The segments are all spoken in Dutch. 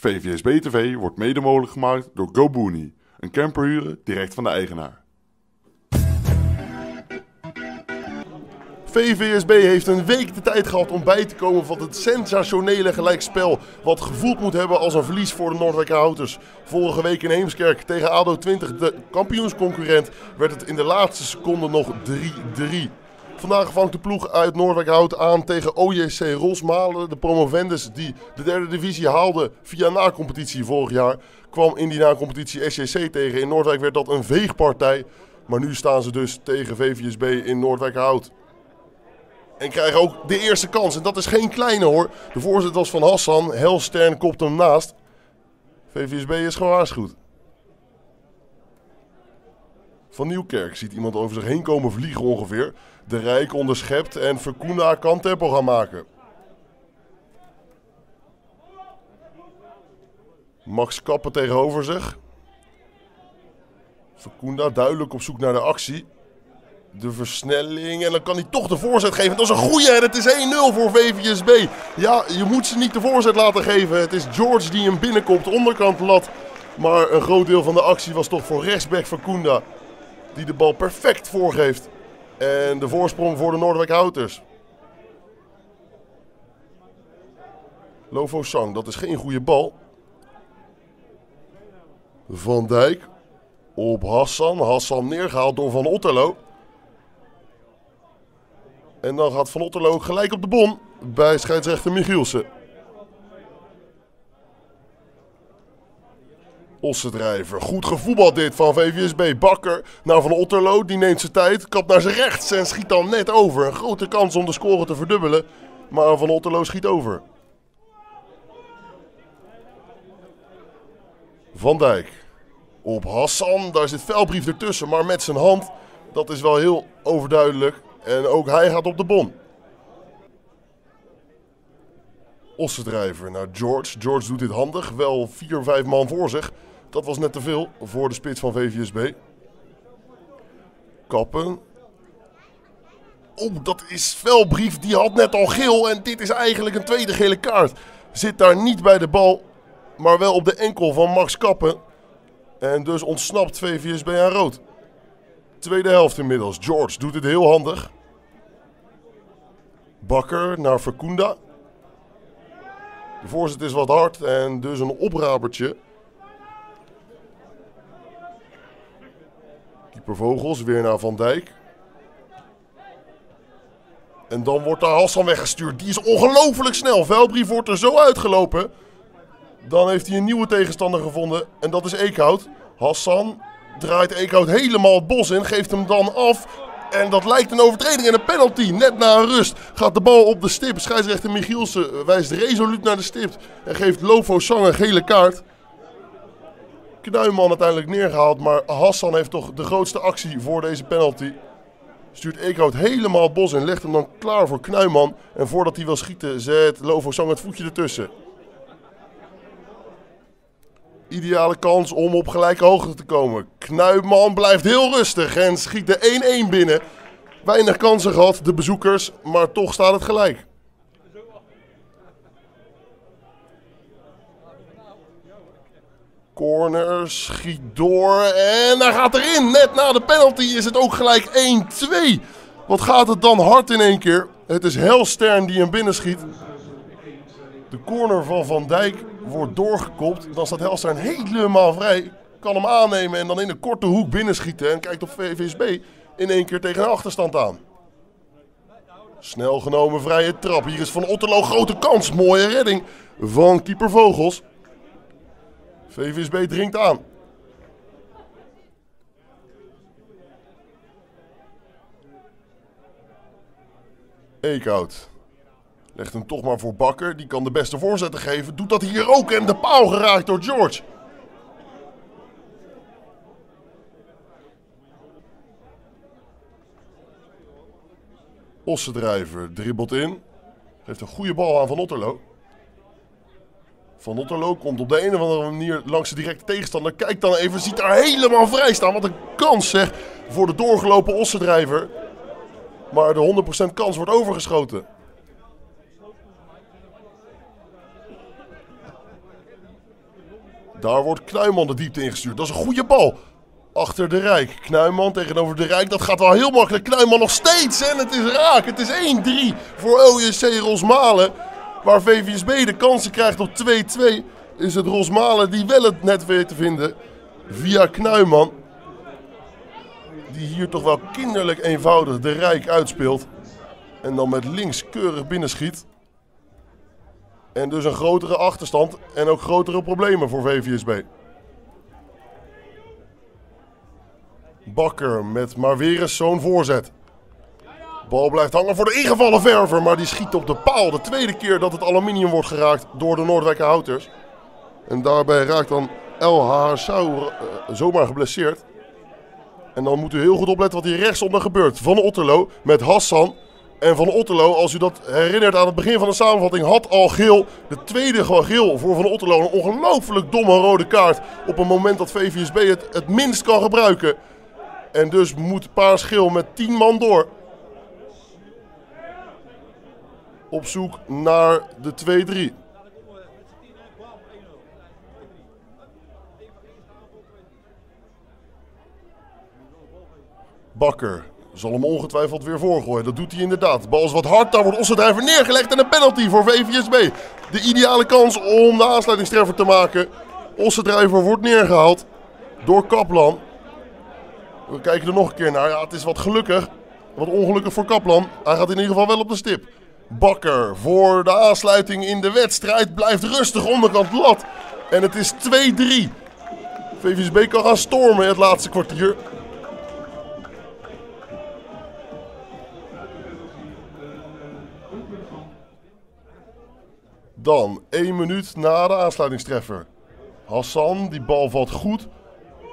VVSB TV wordt mede mogelijk gemaakt door GoBooney. Een camper huren direct van de eigenaar. VVSB heeft een week de tijd gehad om bij te komen van het sensationele gelijkspel. Wat gevoeld moet hebben als een verlies voor de Noordwijker Houters. Vorige week in Heemskerk tegen ADO 20, de kampioensconcurrent, werd het in de laatste seconde nog 3-3. Vandaag vangt de ploeg uit Noordwijkerhout aan tegen OJC Rosmalen. De promovendus die de derde divisie haalde via na-competitie vorig jaar. Kwam in die na-competitie SJC tegen. In Noordwijk werd dat een veegpartij. Maar nu staan ze dus tegen VVSB in Noordwijkerhout. En krijgen ook de eerste kans. En dat is geen kleine hoor. De voorzet was van Hassan. Helstern kopt hem naast. VVSB is gewaarschuwd. Van Nieuwkerk ziet iemand over zich heen komen vliegen ongeveer. De Rijk onderschept en Verkoena kan tempo gaan maken. Max Kappen tegenover zich. Verkoenda duidelijk op zoek naar de actie. De versnelling en dan kan hij toch de voorzet geven. Dat is een goeie en het is 1-0 voor VVSB. Ja, je moet ze niet de voorzet laten geven. Het is George die hem binnenkomt, onderkant lat. Maar een groot deel van de actie was toch voor rechtsback Verkoenda. Die de bal perfect voorgeeft. En de voorsprong voor de Noordwijk Houters. Lovo Sang, dat is geen goede bal. Van Dijk op Hassan. Hassan neergehaald door Van Otterlo. En dan gaat Van Otterlo gelijk op de bon bij scheidsrechter Michielsen. Ossendrijver. Goed gevoetbald dit van VVSB. Bakker naar Van Otterlo. Die neemt zijn tijd. Kapt naar zijn rechts en schiet dan net over. Een grote kans om de score te verdubbelen. Maar Van Otterlo schiet over. Van Dijk. Op Hassan. Daar zit Velbrief ertussen. Maar met zijn hand. Dat is wel heel overduidelijk. En ook hij gaat op de bon. Ossendrijver naar George. George doet dit handig. Wel 4, 5 man voor zich. Dat was net te veel voor de spits van VVSB. Kappen. Oh, dat is Velbrief. Die had net al geel. En dit is eigenlijk een tweede gele kaart. Zit daar niet bij de bal. Maar wel op de enkel van Max Kappen. En dus ontsnapt VVSB aan rood. Tweede helft inmiddels. George doet het heel handig. Bakker naar Verkoenda. De voorzet is wat hard en dus een oprabertje. Keeper Vogels weer naar Van Dijk. En dan wordt daar Hassan weggestuurd. Die is ongelooflijk snel. Velbrief wordt er zo uitgelopen. Dan heeft hij een nieuwe tegenstander gevonden. En dat is Eekhout. Hassan draait Eekhout helemaal het bos in. Geeft hem dan af. En dat lijkt een overtreding en een penalty. Net na een rust gaat de bal op de stip. Scheidsrechter Michielsen wijst resoluut naar de stip. En geeft Lovo Sang een gele kaart. Knuiman uiteindelijk neergehaald. Maar Hassan heeft toch de grootste actie voor deze penalty. Stuurt Eekhout helemaal bos in. Legt hem dan klaar voor Knuiman. En voordat hij wil schieten zet Lovo Sang het voetje ertussen. Ideale kans om op gelijke hoogte te komen. Knuiman blijft heel rustig en schiet de 1-1 binnen. Weinig kansen gehad, de bezoekers, maar toch staat het gelijk. Corner, schiet door en hij gaat erin. Net na de penalty is het ook gelijk 1-2. Wat gaat het dan hard in één keer? Het is Helstern die hem binnenschiet. De corner van Van Dijk wordt doorgekopt. Dan staat Helstern helemaal vrij. Kan hem aannemen en dan in een korte hoek binnenschieten. En kijkt op VVSB in één keer tegen een achterstand aan. Snel genomen vrije trap. Hier is Van Otterlo grote kans. Mooie redding van keeper Vogels. VVSB dringt aan. Eekhout. Legt hem toch maar voor Bakker. Die kan de beste voorzetten geven. Doet dat hier ook. En de paal geraakt door George. Ossendrijver dribbelt in. Geeft een goede bal aan Van Otterlo. Van Otterlo komt op de een of andere manier langs de directe tegenstander. Kijk dan even, ziet daar helemaal vrij staan. Wat een kans zeg voor de doorgelopen Ossendrijver. Maar de 100% kans wordt overgeschoten. Daar wordt Knuiman de diepte ingestuurd. Dat is een goede bal. Achter de Rijk. Knuiman tegenover de Rijk. Dat gaat wel heel makkelijk. Knuiman nog steeds. En het is raak. Het is 1-3 voor OJC Rosmalen. Waar VVSB de kansen krijgt op 2-2. Is het Rosmalen die wel het net weet te vinden. Via Knuiman. Die hier toch wel kinderlijk eenvoudig de Rijk uitspeelt. En dan met links keurig binnenschiet. En dus een grotere achterstand en ook grotere problemen voor VVSB. Bakker met maar weer eens zo'n voorzet. Bal blijft hangen voor de ingevallen verver, maar die schiet op de paal. De tweede keer dat het aluminium wordt geraakt door de Noordwijker Houters. En daarbij raakt dan El Sau uh, zomaar geblesseerd. En dan moet u heel goed opletten wat hier rechtsonder gebeurt. Van Otterlo met Hassan. En Van Otterlo, als u dat herinnert aan het begin van de samenvatting, had al geel. De tweede geel voor Van Otterlo. Een ongelooflijk domme rode kaart. Op een moment dat VVSB het het minst kan gebruiken. En dus moet Paars Geel met 10 man door. Op zoek naar de 2-3. Bakker zal hem ongetwijfeld weer voorgooien. Dat doet hij inderdaad. De bal is wat hard. Daar wordt Ossendrijver neergelegd en een penalty voor VVSB. De ideale kans om de aansluitingstreffer te maken. Ossendrijver wordt neergehaald door Kaplan. We kijken er nog een keer naar. Ja, het is wat gelukkig. Wat ongelukkig voor Kaplan. Hij gaat in ieder geval wel op de stip. Bakker voor de aansluiting in de wedstrijd. Blijft rustig onderkant lat. En het is 2-3. VVSB kan gaan stormen het laatste kwartier. Dan, één minuut na de aansluitingstreffer. Hassan, die bal valt goed.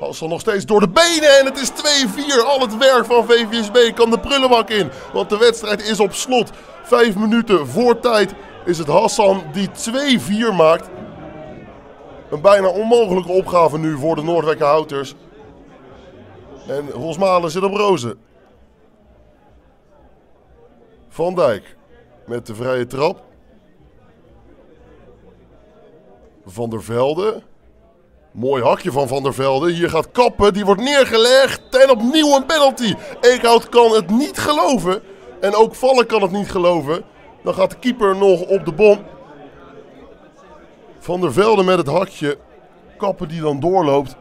Hassan nog steeds door de benen en het is 2-4. Al het werk van VVSB kan de prullenbak in. Want de wedstrijd is op slot. Vijf minuten voor tijd is het Hassan die 2-4 maakt. Een bijna onmogelijke opgave nu voor de Noordwijker Houters. En Rosmalen zit op rozen. Van Dijk met de vrije trap. Van der Velde. Mooi hakje van Van der Velde. Hier gaat Kappen. Die wordt neergelegd. En opnieuw een penalty. Eekhout kan het niet geloven. En ook Vallen kan het niet geloven. Dan gaat de keeper nog op de bom. Van der Velde met het hakje. Kappen die dan doorloopt.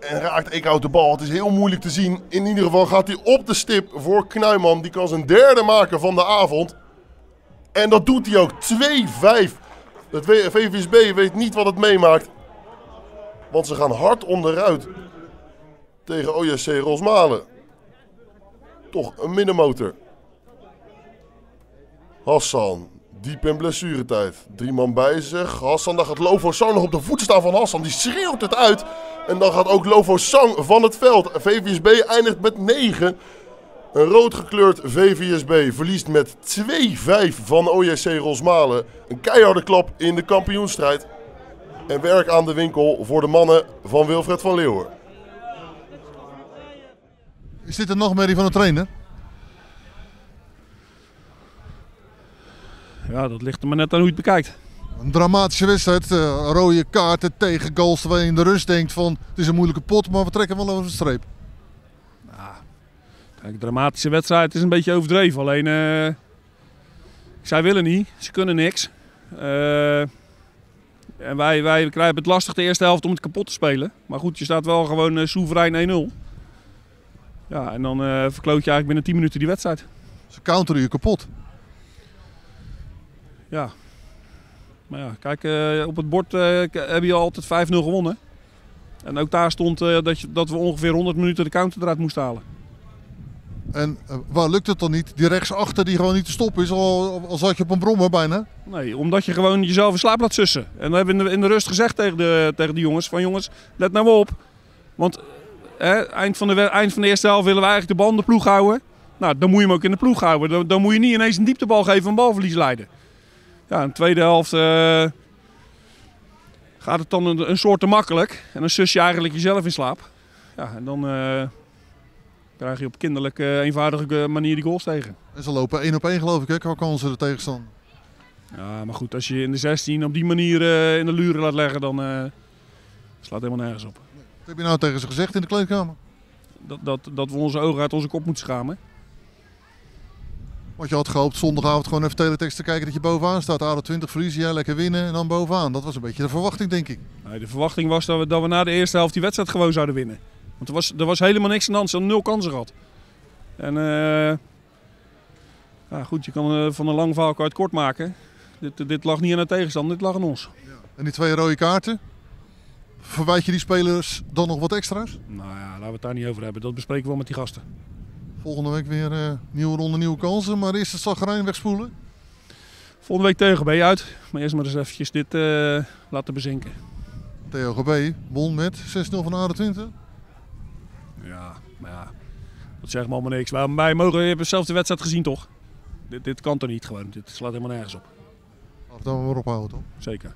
En raakt Eekhout de bal. Het is heel moeilijk te zien. In ieder geval gaat hij op de stip voor Knuiman. Die kan zijn derde maken van de avond. En dat doet hij ook. 2-5. Het VVSB weet niet wat het meemaakt. Want ze gaan hard onderuit tegen OJC Rosmalen. Toch een middenmotor. Hassan, diep in blessuretijd. Drie man bij zich. Hassan, dan gaat Lovo Sang nog op de voet staan van Hassan. Die schreeuwt het uit. En dan gaat ook Lovo Sang van het veld. VVSB eindigt met 9. Een rood gekleurd VVSB verliest met 2-5 van OJC Rosmalen. Een keiharde klap in de kampioenstrijd. En werk aan de winkel voor de mannen van Wilfred van Leeuwen. Is dit een nachtmerrie van de trainer? Ja, dat ligt er maar net aan hoe je het bekijkt. Een dramatische wedstrijd, uh, rode kaarten tegen goals. Terwijl je in de rust denkt van het is een moeilijke pot, maar we trekken wel over de streep. Kijk, dramatische wedstrijd is een beetje overdreven. Alleen, uh, zij willen niet. Ze kunnen niks. Uh, en wij, wij krijgen het lastig de eerste helft om het kapot te spelen. Maar goed, je staat wel gewoon uh, soeverein 1-0. Ja, en dan verkloot je eigenlijk binnen 10 minuten die wedstrijd. Ze counteren je kapot. Ja. Maar ja, kijk, op het bord heb je altijd 5-0 gewonnen. En ook daar stond dat, je, dat we ongeveer 100 minuten de counter eruit moesten halen. En uh, waar lukt het dan niet? Die rechtsachter die gewoon niet te stoppen is, al, al zat je op een brommer bijna. Nee, omdat je gewoon jezelf in slaap laat sussen. En dan hebben we in de, in de rust gezegd tegen de, tegen jongens, van jongens, let nou op. Want eind, van de, eind van de eerste helft willen we eigenlijk de bal in de ploeg houden. Nou, dan moet je hem ook in de ploeg houden. Dan, dan moet je niet ineens een dieptebal geven en balverlies leiden. Ja, in de tweede helft uh, gaat het dan een, soort te makkelijk. En dan sus je eigenlijk jezelf in slaap. Ja, en dan... Uh, krijg je op kinderlijke, eenvoudige manier die goals tegen. En ze lopen één op één geloof ik, hè, qua kansen de tegenstander. Ja, maar goed, als je in de 16 op die manier uh, in de luren laat leggen, dan, uh, Slaat helemaal nergens op. Wat heb je nou tegen ze gezegd in de kleedkamer? Dat, dat, dat we onze ogen uit onze kop moeten schamen. Want je had gehoopt zondagavond gewoon even teletext te kijken dat je bovenaan staat. ADO 20 verliezen, jij lekker winnen en dan bovenaan. Dat was een beetje de verwachting, denk ik. Nee, de verwachting was dat we, dat we na de eerste helft die wedstrijd gewoon zouden winnen. Want er was, er was helemaal niks aan de hand. Ze hadden nul kansen gehad. En eh, ja, goed, je kan eh, van een lang verhaal uit kort maken. Dit, dit lag niet aan de tegenstander, dit lag aan ons. En die twee rode kaarten. Verwijt je die spelers dan nog wat extra's? Nou ja, laten we het daar niet over hebben. Dat bespreken we wel met die gasten. Volgende week weer eh, nieuwe ronde, nieuwe kansen. Maar eerst het zagrijn wegspoelen. Volgende week tegen ben je uit. Maar eerst maar eens eventjes dit eh, laten bezinken. TOGB won met 6-0 van ADO 20. Ja, maar ja, dat zegt me allemaal niks. Wij, wij mogen, we hebben zelf de wedstrijd gezien toch? Dit, dit kan toch niet gewoon. Dit slaat helemaal nergens op. Laten we maar ophouden toch? Zeker.